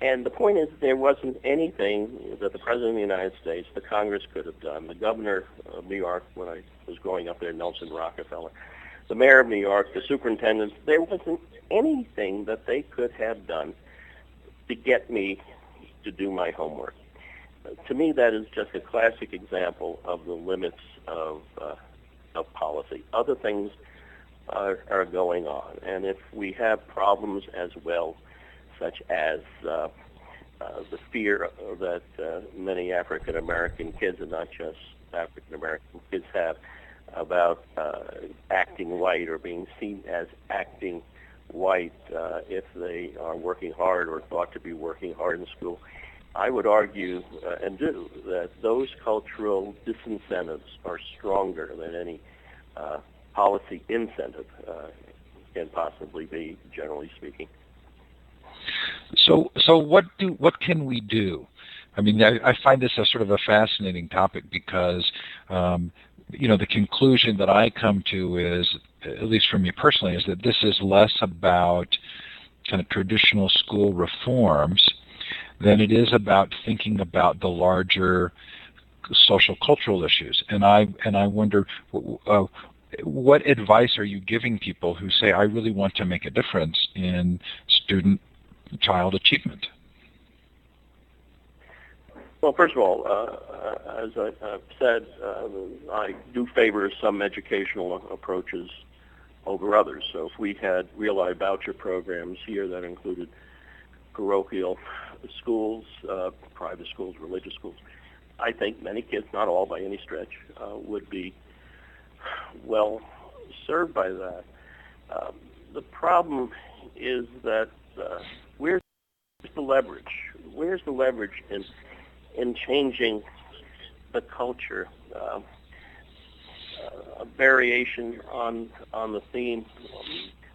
And the point is, there wasn't anything that the President of the United States, the Congress could have done, the governor of New York, when I was growing up there, Nelson Rockefeller, the mayor of New York, the superintendents, there wasn't anything that they could have done to get me to do my homework. To me, that is just a classic example of the limits of uh, of policy. Other things are, are going on, and if we have problems as well, such as uh, uh, the fear that uh, many African American kids, and not just African American kids, have about uh, acting white or being seen as acting white uh, if they are working hard or thought to be working hard in school. I would argue uh, and do that those cultural disincentives are stronger than any uh, policy incentive uh, can possibly be, generally speaking. So, so what do what can we do? I mean, I, I find this a sort of a fascinating topic because, um, you know, the conclusion that I come to is, at least for me personally, is that this is less about kind of traditional school reforms than it is about thinking about the larger social cultural issues. And I and I wonder uh, what advice are you giving people who say I really want to make a difference in student child achievement? Well, first of all, uh, as I, have said, uh, I do favor some educational approaches over others. So if we had real life voucher programs here that included parochial schools, uh, private schools, religious schools, I think many kids, not all by any stretch, uh, would be well served by that. Um, the problem is that uh, where's the leverage? Where's the leverage in in changing the culture? Uh, a variation on on the theme.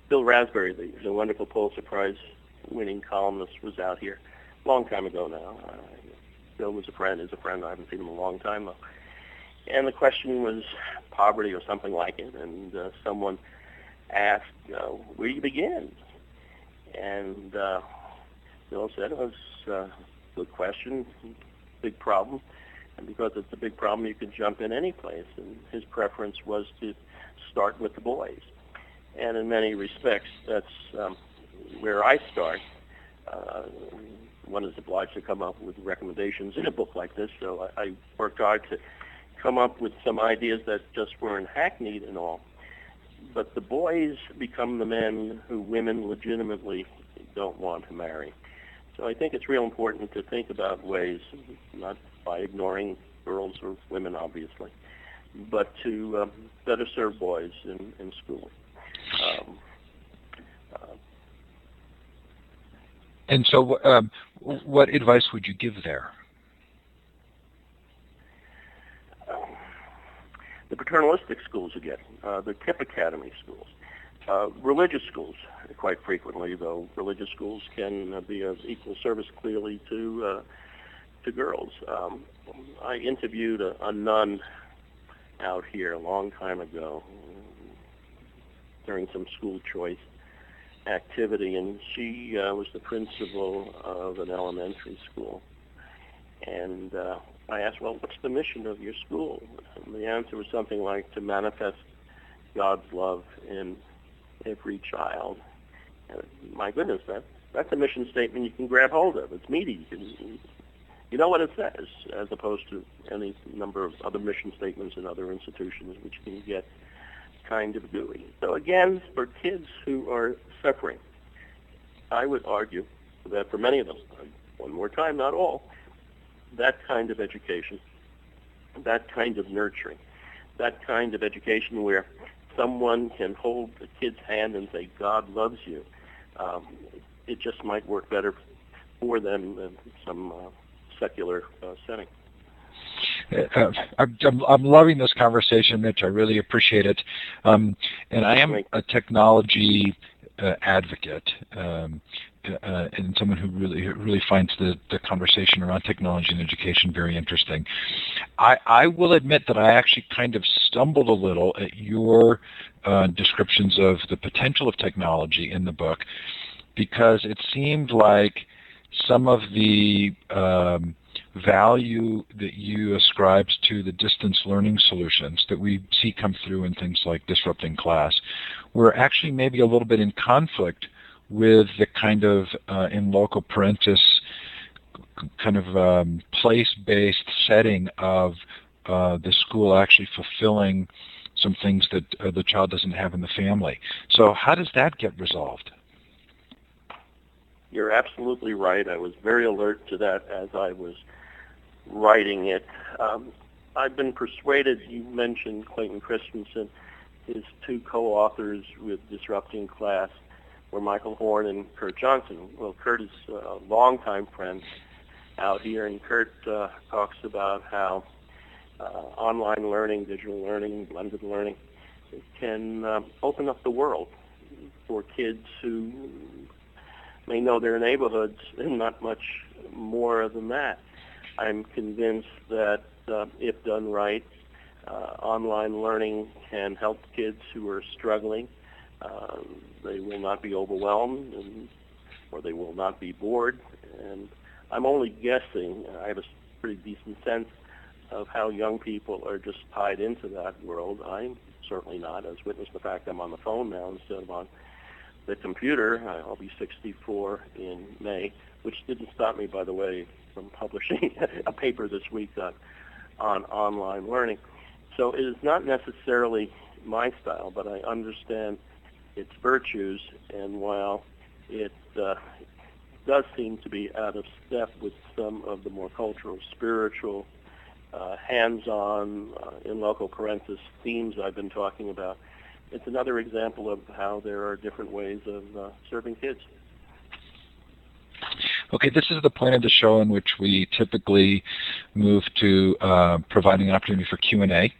Bill Raspberry, the, the wonderful Pulitzer Prize winning columnist, was out here long time ago now. Uh, Bill was a friend, is a friend. I haven't seen him in a long time though. And the question was poverty or something like it. And uh, someone asked, uh, where do you begin? And uh, Bill said it was uh, a good question, big problem. And because it's a big problem, you can jump in any place. And his preference was to start with the boys. And in many respects, that's um, where I start. Uh, one is obliged to come up with recommendations in a book like this, so I, I worked hard to come up with some ideas that just weren't hackneyed and all. But the boys become the men who women legitimately don't want to marry. So I think it's real important to think about ways, not by ignoring girls or women, obviously, but to um, better serve boys in, in school. Um, uh, and so, um, what advice would you give there? the paternalistic schools again, uh, the KIPP Academy schools, uh, religious schools, quite frequently, though religious schools can uh, be of equal service clearly to uh, to girls. Um, I interviewed a, a nun out here a long time ago during some school choice activity, and she uh, was the principal of an elementary school. And uh, I asked, well, what's the mission of your school? And the answer was something like to manifest God's love in every child. And my goodness, that that's a mission statement you can grab hold of. It's meaty. You, you know what it says, as opposed to any number of other mission statements in other institutions, which can get kind of gooey. So again, for kids who are suffering, I would argue that for many of them, one more time, not all, that kind of education, that kind of nurturing, that kind of education where someone can hold the kid's hand and say, God loves you, um, it just might work better for them than some uh, secular uh, setting. Uh, I'm, I'm, loving this conversation, Mitch. I really appreciate it. Um, and I am a technology uh, advocate. Um, uh, and someone who really really finds the, the conversation around technology and education very interesting. I, I will admit that I actually kind of stumbled a little at your uh, descriptions of the potential of technology in the book because it seemed like some of the um, value that you ascribe to the distance learning solutions that we see come through in things like disrupting class were actually maybe a little bit in conflict with the kind of uh, in loco parentis kind of um, place-based setting of uh, the school actually fulfilling some things that uh, the child doesn't have in the family. So how does that get resolved? You're absolutely right. I was very alert to that as I was writing it. Um, I've been persuaded, you mentioned Clayton Christensen, his two co-authors with Disrupting Class were Michael Horn and Curt Johnson. Well, Curt is a longtime friend out here, and Curt uh, talks about how uh, online learning, digital learning, blended learning can uh, open up the world for kids who may know their neighborhoods and not much more than that. I'm convinced that uh, if done right, uh, online learning can help kids who are struggling um, they will not be overwhelmed, and, or they will not be bored. And I'm only guessing. I have a pretty decent sense of how young people are just tied into that world. I'm certainly not, as witness the fact I'm on the phone now instead of on the computer. I'll be 64 in May, which didn't stop me, by the way, from publishing a paper this week on, on online learning. So it is not necessarily my style, but I understand its virtues, and while it uh, does seem to be out of step with some of the more cultural, spiritual, uh, hands-on, uh, in loco parentis themes I've been talking about, it's another example of how there are different ways of uh, serving kids. Okay, this is the point of the show in which we typically move to uh, providing an opportunity for Q&A.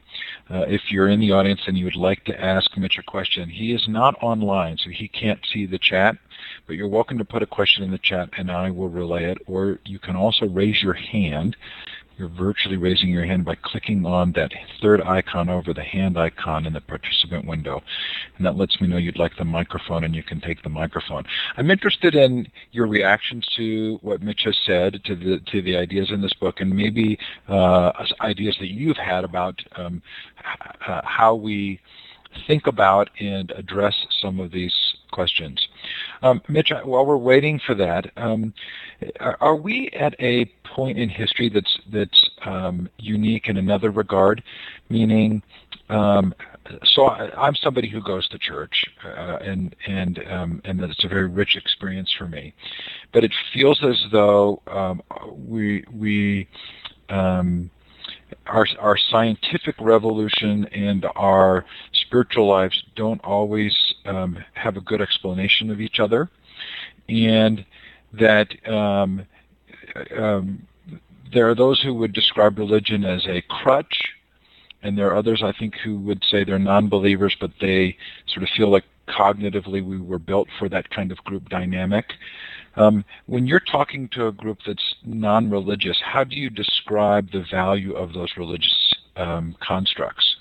Uh, if you're in the audience and you would like to ask Mitch a question, he is not online, so he can't see the chat, but you're welcome to put a question in the chat and I will relay it, or you can also raise your hand you're virtually raising your hand by clicking on that third icon over the hand icon in the participant window. And that lets me know you'd like the microphone and you can take the microphone. I'm interested in your reactions to what Mitch has said, to the, to the ideas in this book, and maybe uh, ideas that you've had about um, how we think about and address some of these questions. Um, Mitch, while we're waiting for that, um, are we at a point in history that's that's um, unique in another regard? Meaning, um, so I'm somebody who goes to church, uh, and and um, and it's a very rich experience for me. But it feels as though um, we we our, our scientific revolution and our spiritual lives don't always um, have a good explanation of each other, and that um, um, there are those who would describe religion as a crutch, and there are others I think who would say they're non-believers, but they sort of feel like cognitively we were built for that kind of group dynamic. Um, when you're talking to a group that's non-religious, how do you describe the value of those religious um, constructs?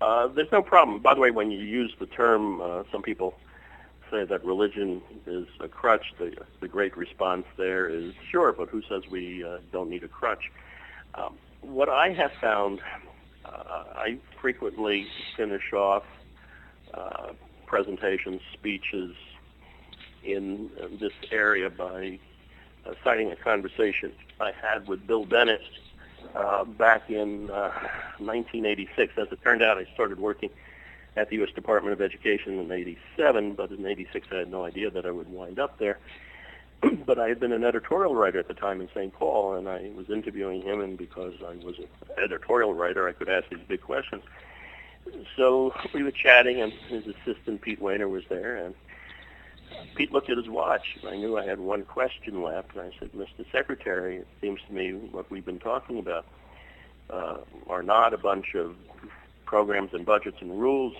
Uh, there's no problem. By the way, when you use the term, uh, some people say that religion is a crutch. The, the great response there is, sure, but who says we uh, don't need a crutch? Um, what I have found, uh, I frequently finish off uh, presentations, speeches in this area by uh, citing a conversation I had with Bill Bennett uh, back in uh, 1986. As it turned out, I started working at the U.S. Department of Education in 87, but in 86 I had no idea that I would wind up there. but I had been an editorial writer at the time in St. Paul, and I was interviewing him, and because I was an editorial writer, I could ask these big questions. So we were chatting, and his assistant, Pete Wehner, was there, and Pete looked at his watch. I knew I had one question left, and I said, Mr. Secretary, it seems to me what we've been talking about uh, are not a bunch of programs and budgets and rules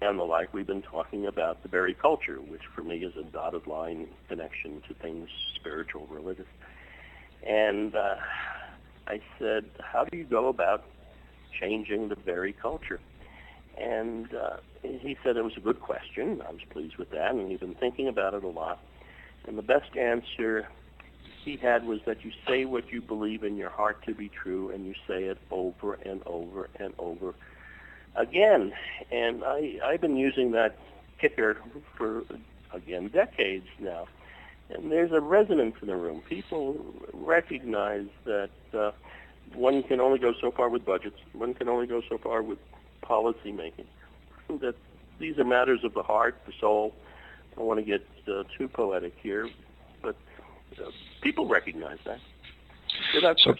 and the like. We've been talking about the very culture, which for me is a dotted line connection to things spiritual, religious. And uh, I said, how do you go about changing the very culture? And uh, he said it was a good question. I was pleased with that, and he'd been thinking about it a lot. And the best answer he had was that you say what you believe in your heart to be true, and you say it over and over and over again. And I, I've been using that kicker for, again, decades now. And there's a resonance in the room. People recognize that uh, one can only go so far with budgets. One can only go so far with policy making. That these are matters of the heart, the soul. I don't want to get uh, too poetic here, but uh, people recognize that. So, so,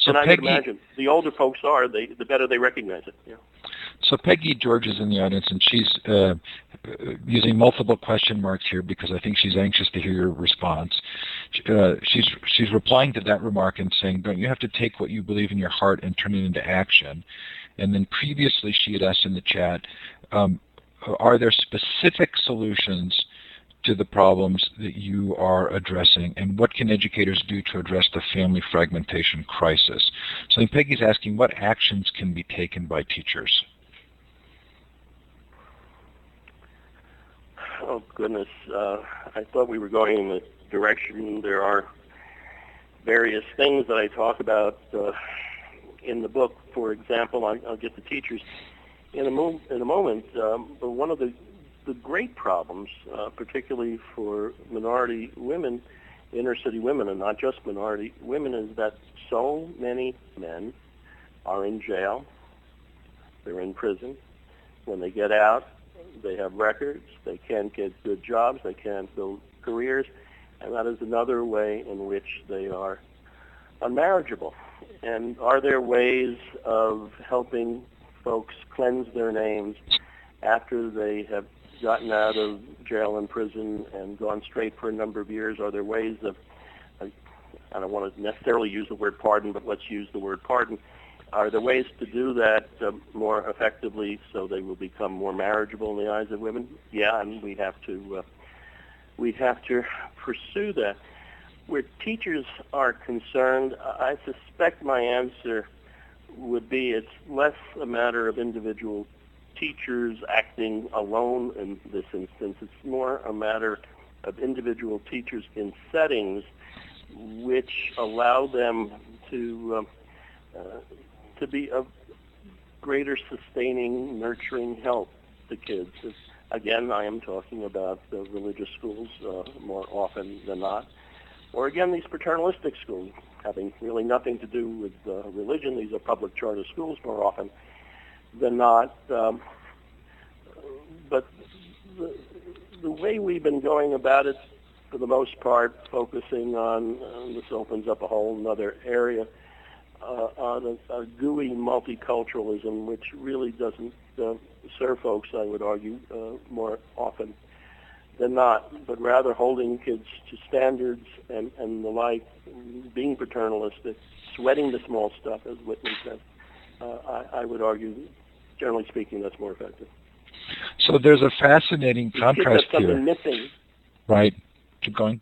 so and Peggy, I can imagine the older folks are, they, the better they recognize it. Yeah. So Peggy George is in the audience, and she's uh, using multiple question marks here because I think she's anxious to hear your response. Uh, she's she's replying to that remark and saying, "Don't you have to take what you believe in your heart and turn it into action?" And then previously she had asked in the chat, um, are there specific solutions to the problems that you are addressing, and what can educators do to address the family fragmentation crisis? So Peggy's asking, what actions can be taken by teachers? Oh goodness, uh, I thought we were going in the direction. There are various things that I talk about uh, in the book. For example, I, will get the teachers in a, mo- in a moment. Um, but one of the the great problems, uh, particularly for minority women, inner city women, and not just minority women, is that so many men are in jail. They're in prison. When they get out, they have records. They can't get good jobs. They can't build careers. And that is another way in which they are unmarriageable. And are there ways of helping folks cleanse their names after they have gotten out of jail and prison and gone straight for a number of years? Are there ways of, I don't want to necessarily use the word pardon, but let's use the word pardon. Are there ways to do that uh, more effectively so they will become more marriageable in the eyes of women? Yeah, and we have to uh, we have to pursue that. Where teachers are concerned, I suspect my answer would be it's less a matter of individual teachers acting alone in this instance. It's more a matter of individual teachers in settings which allow them to uh, uh, to be of greater sustaining, nurturing help to kids. Again, I am talking about the religious schools uh, more often than not. Or again, these paternalistic schools having really nothing to do with uh, religion. These are public charter schools more often than not. Um, but the, the way we've been going about it, for the most part, focusing on, this opens up a whole other area, uh, on a, a gooey multiculturalism, which really doesn't uh, serve folks, I would argue, uh, more often than not, but rather holding kids to standards and, and the like, being paternalistic, sweating the small stuff, as Whitman said, uh, I, I would argue, generally speaking, that's more effective. So there's a fascinating contrast here, missing. right? Keep going.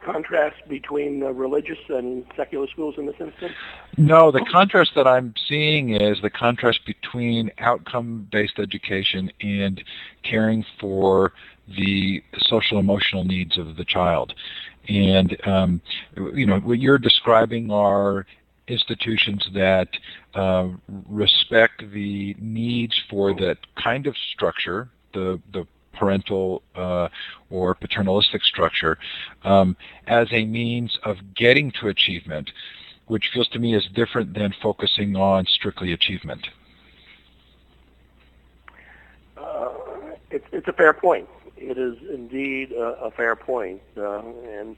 A contrast between uh, religious and secular schools in this instance. No, the contrast that I'm seeing is the contrast between outcome-based education and caring for the social emotional needs of the child. And um, you know what you're describing are institutions that uh, respect the needs for that kind of structure, the the parental uh, or paternalistic structure, um, as a means of getting to achievement, which feels to me is different than focusing on strictly achievement. Uh, it's, it's a fair point. It is indeed a, a fair point. Uh, and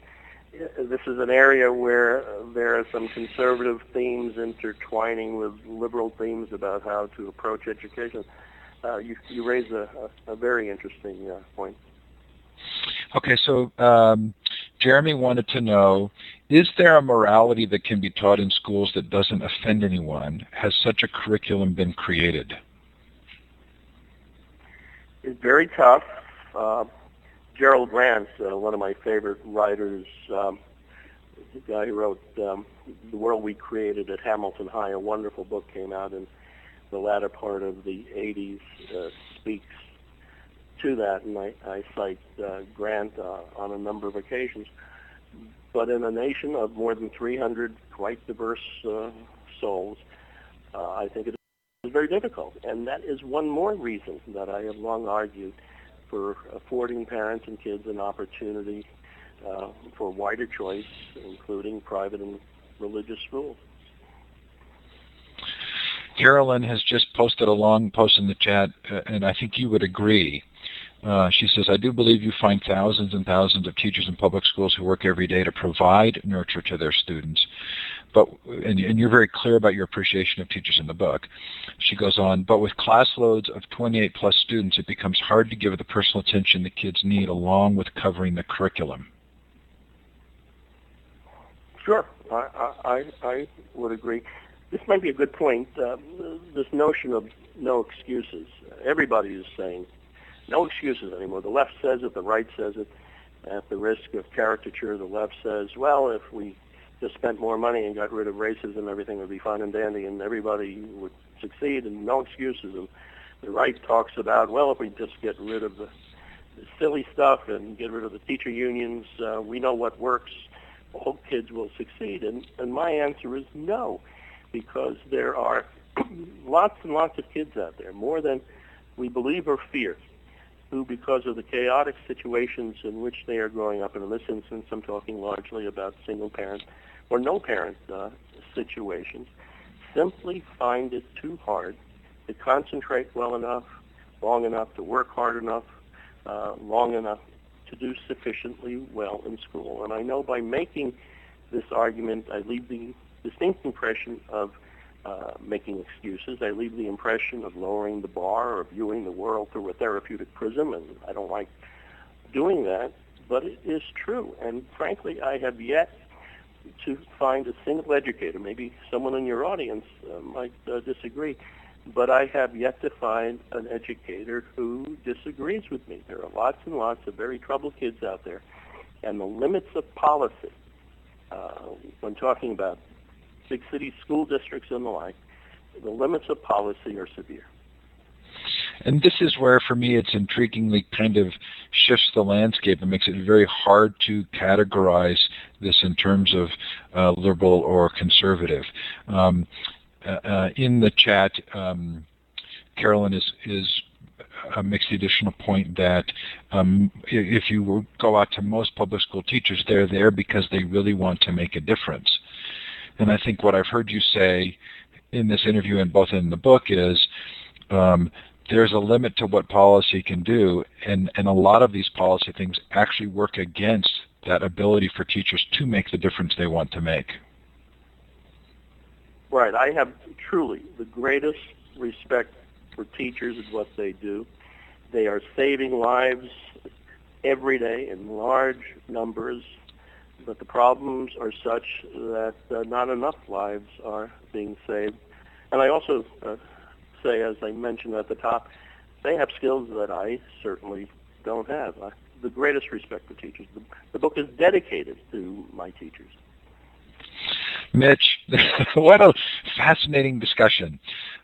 this is an area where there are some conservative themes intertwining with liberal themes about how to approach education. Uh, you, you raise a, a, a very interesting uh, point. Okay, so um, Jeremy wanted to know, is there a morality that can be taught in schools that doesn't offend anyone? Has such a curriculum been created? It's very tough. Uh, Gerald Grant, uh, one of my favorite writers, um, the guy who wrote um, The World We Created at Hamilton High, a wonderful book came out in the latter part of the 80s, uh, speaks to that, and I, I cite uh, Grant uh, on a number of occasions. But in a nation of more than 300 quite diverse uh, souls, uh, I think it is very difficult. And that is one more reason that I have long argued for affording parents and kids an opportunity uh, for wider choice, including private and religious schools. Carolyn has just posted a long post in the chat, uh, and I think you would agree. Uh, she says, I do believe you find thousands and thousands of teachers in public schools who work every day to provide nurture to their students. But and, and, you're very clear about your appreciation of teachers in the book. She goes on, but with class loads of 28 plus students, it becomes hard to give the personal attention the kids need along with covering the curriculum. Sure, I, I, I would agree. This might be a good point. Uh, this notion of no excuses. Everybody is saying no excuses anymore. The left says it, the right says it. At the risk of caricature, the left says, well, if we just spent more money and got rid of racism, everything would be fine and dandy and everybody would succeed and no excuses. And the right talks about, well, if we just get rid of the, the silly stuff and get rid of the teacher unions, uh, we know what works. All kids will succeed. And, and my answer is no, because there are lots and lots of kids out there, more than we believe or fear, who, because of the chaotic situations in which they are growing up, and in this instance I'm talking largely about single parent or no parent uh, situations, simply find it too hard to concentrate well enough, long enough, to work hard enough, uh, long enough to do sufficiently well in school. And I know by making this argument, I leave the distinct impression of uh, making excuses. I leave the impression of lowering the bar or viewing the world through a therapeutic prism, and I don't like doing that, but it is true. And frankly, I have yet to find a single educator, maybe someone in your audience uh, might uh, disagree, but I have yet to find an educator who disagrees with me. There are lots and lots of very troubled kids out there, and the limits of policy, uh, when talking about big city school districts and the like, the limits of policy are severe. And this is where, for me, it's intriguingly kind of shifts the landscape and makes it very hard to categorize this in terms of uh, liberal or conservative. Um, uh, uh in the chat, um, Carolyn is is uh, makes the additional point that um, if you go out to most public school teachers, they're there because they really want to make a difference. And I think what I've heard you say in this interview and both in the book is um, there's a limit to what policy can do, and, and a lot of these policy things actually work against that ability for teachers to make the difference they want to make. Right. I have truly the greatest respect for teachers and what they do. They are saving lives every day in large numbers, but the problems are such that uh, not enough lives are being saved. And I also uh, say, as I mentioned at the top, they have skills that I certainly don't have. I, the greatest respect for teachers. The, the book is dedicated to my teachers. Mitch, what a fascinating discussion.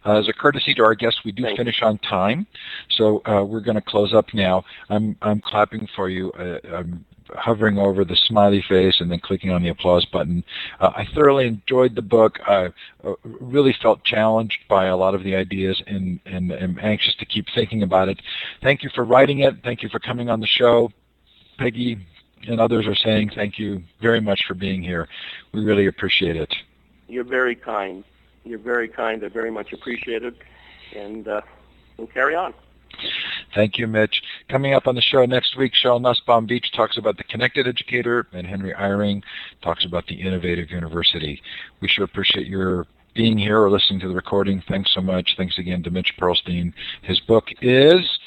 Uh, as a courtesy to our guests, we do Thank finish on time, so uh, we're going to close up now. I'm I'm clapping for you. Uh, I'm hovering over the smiley face and then clicking on the applause button. Uh, I thoroughly enjoyed the book. I uh, really felt challenged by a lot of the ideas and, and am anxious to keep thinking about it. Thank you for writing it. Thank you for coming on the show. Peggy and others are saying thank you very much for being here. We really appreciate it. You're very kind. You're very kind. I very much appreciate it. And uh, we'll carry on. Thank you, Mitch. Coming up on the show next week, Sheryl Nussbaum Beck talks about the connected educator, and Henry Eyring talks about the innovative university. We sure appreciate your being here or listening to the recording. Thanks so much. Thanks again to Mitch Pearlstein. His book is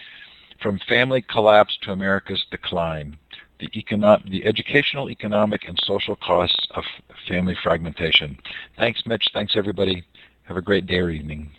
From Family Collapse to America's Decline the, econo- the educational, economic, and social costs of family fragmentation. Thanks, Mitch. Thanks, everybody. Have a great day or evening.